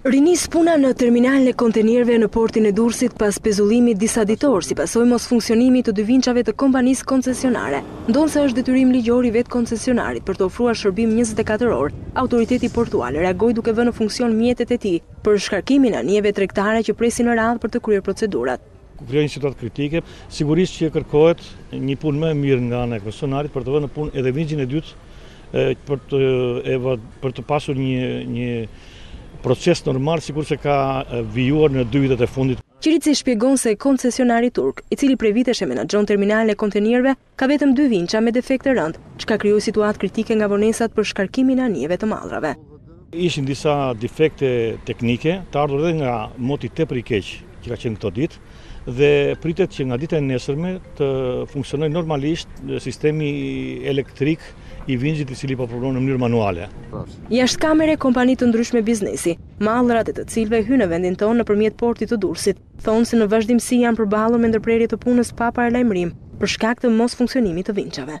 Rinis puna në terminalin e kontenierëve në portin e Durrësit pas pezullimit disaditor si pasojë e mosfunksionimit të dy vinçave të kompanisë koncesionare. Ndonëse është detyrim ligjor i vetë koncesionarit për të ofruar shërbim njëzet e katër orë, Autoriteti Portual reagoi duke vënë në funksion mjetet e tij për shkarkimin e anijeve tregtare që presin në radhë për të kryer procedurat. Kjo krijon një situatë kritike, sigurisht që kërkohet një punë më e mirë nga ana e koncesionarit për të vënë në punë edhe vinçin e dytë për të e, për të pasur një një proces normal sikurse ka vijuar në dy vitet e fundit. Qirici shpjegon se koncesionari turk, i cili prej vitesh e menaxhon terminalin e kontenierëve, Ka vetëm dy vinça me defekte të rënda, çka krijoi situatë kritike nga vonesat për shkarkimin e anijeve të mallrave. Ishin disa defekte teknike, të ardhur edhe nga moti tepër i keq që ka qenë këto ditë dhe pritet që nga dita e nesërme të funksionojë normalisht sistemi elektrik i vinçit i cili po punon në mënyrë manuale. Jashtë kamere kompani të ndryshme biznesi, mallrat e të cilëve hyjnë në vendin tonë nëpërmjet portit të Durrësit, thonë se në vazhdimësi janë përballur me ndërprerje të punës pa paralajmërim për shkak të mosfunksionimit të vinçave.